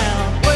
around.